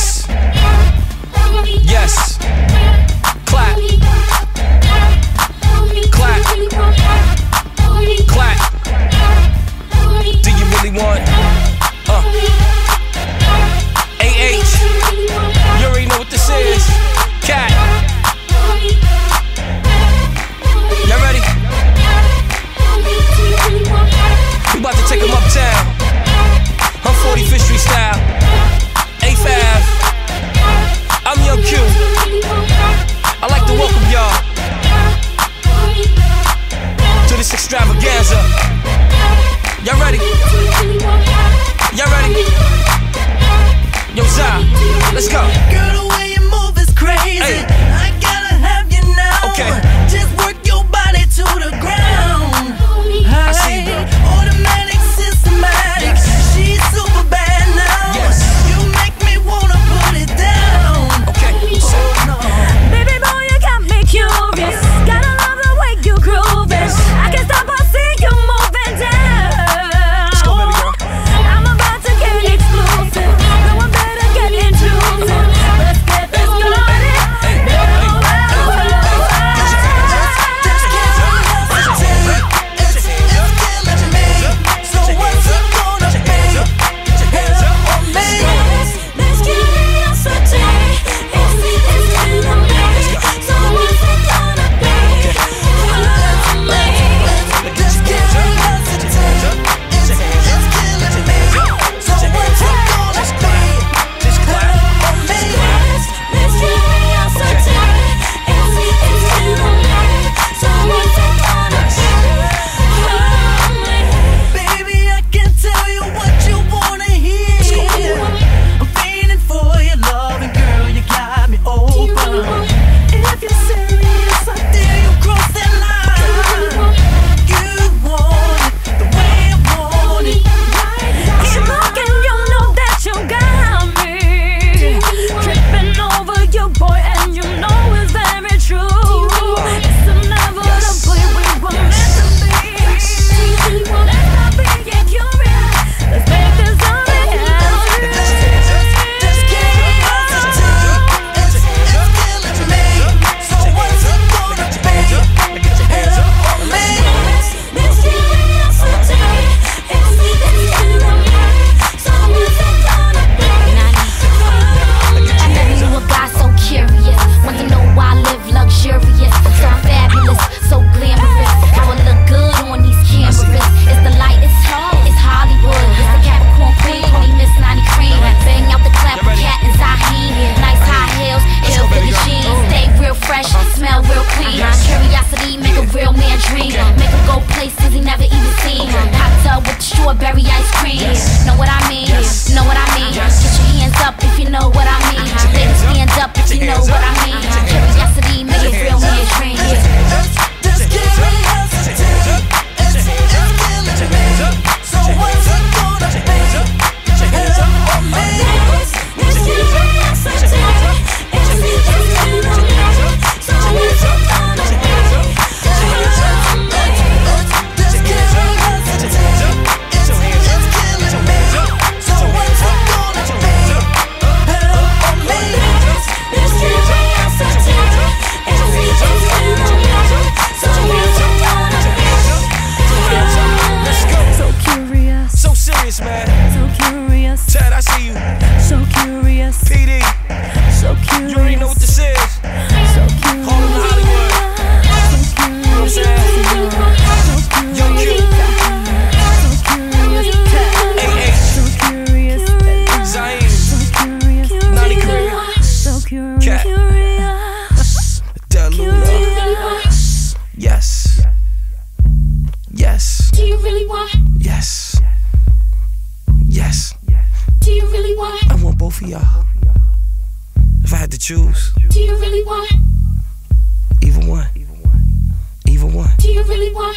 Yes. Yes. Clap. Clap. Clap. Do you really want? Uh. AH. You already know what this is. Cat. Yes. Do you really want? I want both of y'all. If I had to choose. Do you really want? Even one. Either one. Do you really want?